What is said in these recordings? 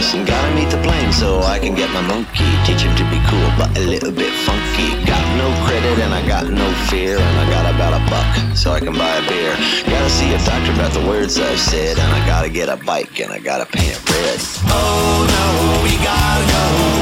gotta meet the plane so I can get my monkey. Teach him to be cool but a little bit funky. Got no credit and I got no fear. And I got about a buck so I can buy a beer. Gotta see a doctor about the words I've said. And I gotta get a bike and I gotta paint it red. Oh no, we gotta go.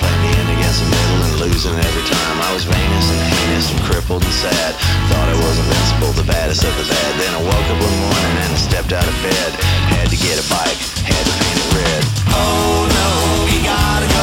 Playing the end against the middle and losing every time. I was vainous and heinous and crippled and sad. Thought I was invincible, the baddest of the bad. Then I woke up one morning and I stepped out of bed. Had to get a bike, had to paint it red. Oh no, we gotta go.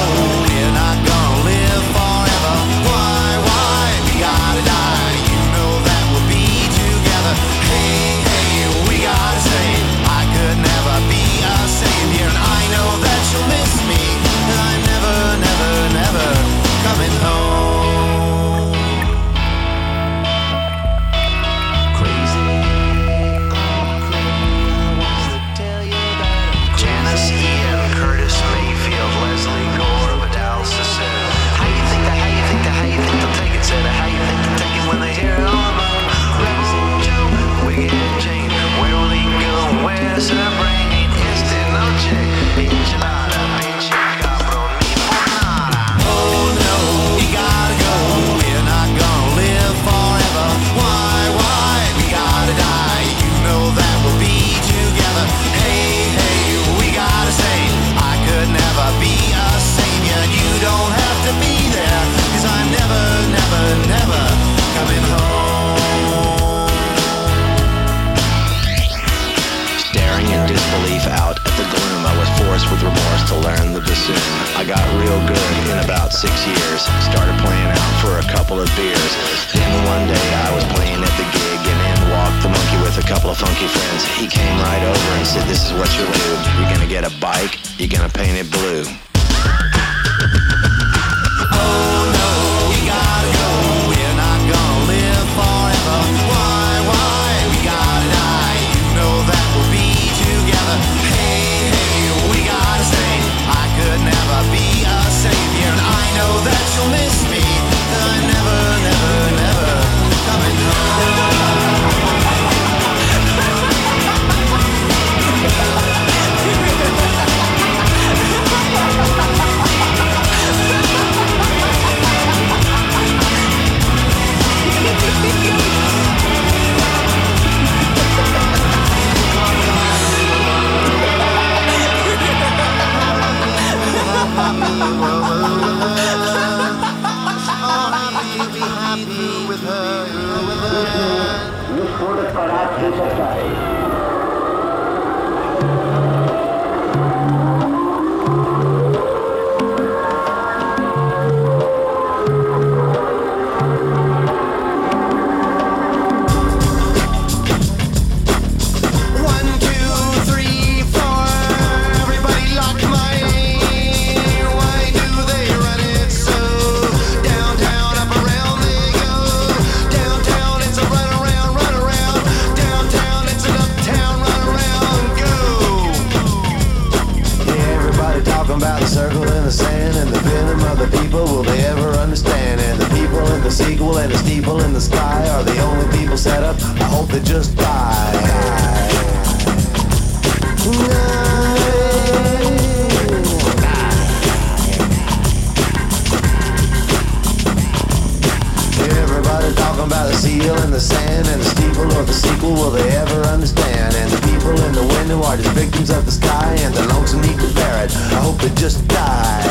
Disbelief out at the gloom, I was forced with remorse to learn the bassoon. I got real good in about six years. Started playing out for a couple of beers. Then one day I was playing at the gig, and in walked the monkey with a couple of funky friends. He came right over and said, "This is what you'll do. You're gonna get a bike. You're gonna paint it blue." One, talking about the circle in the sand and the venom of the people. Will they ever understand? And the people in the sequel and the steeple in the sky are the only people set up. I hope they just die. Everybody down by the seal and the sand and the steeple or the sequel will they ever understand? And the people in the window are just victims of the sky and the lonesome eagle parrot I hope they just die.